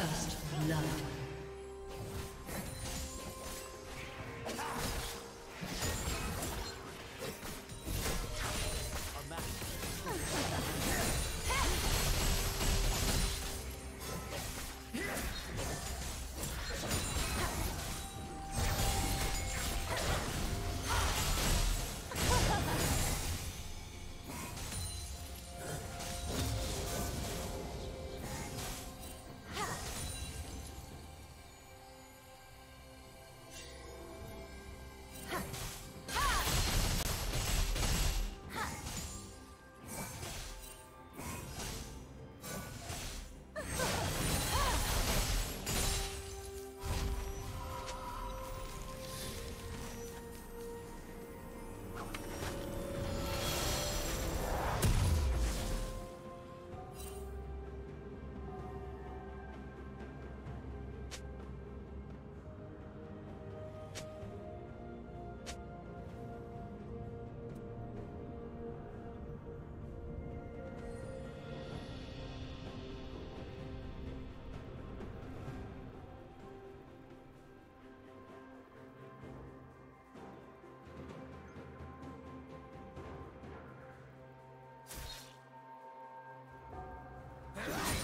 First. Red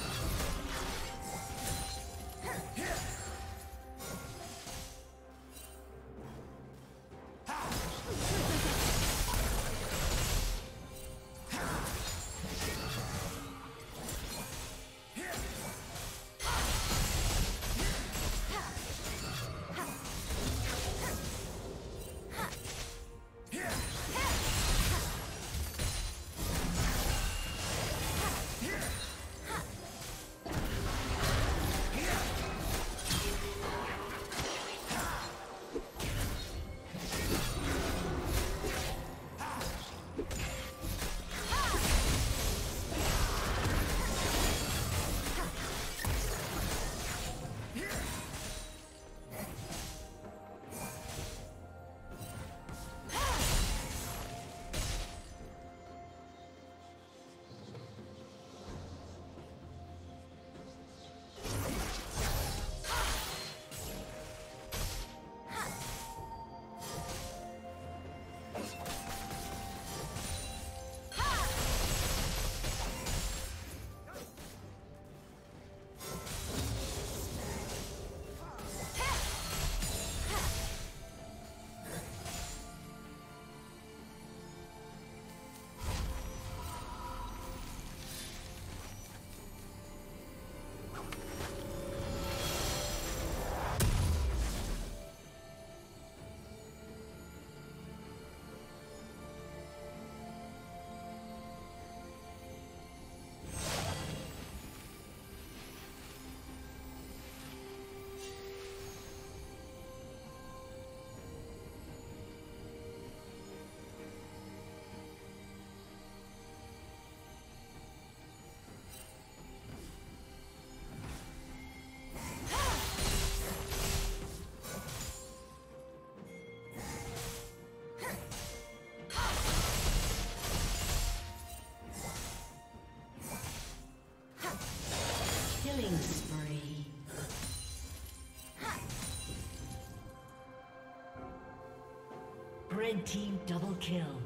team double kill.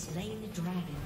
slain the dragon.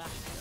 más.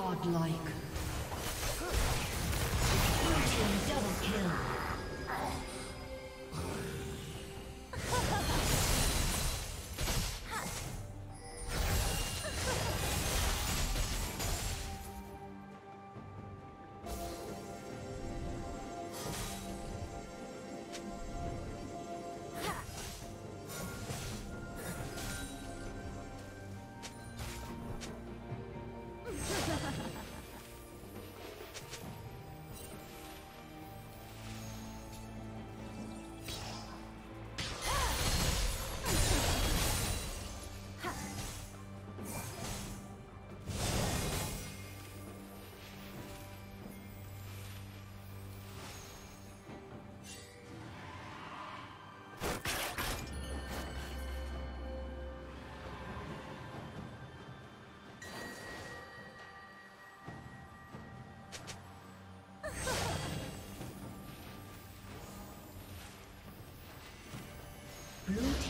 Godlike.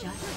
Shut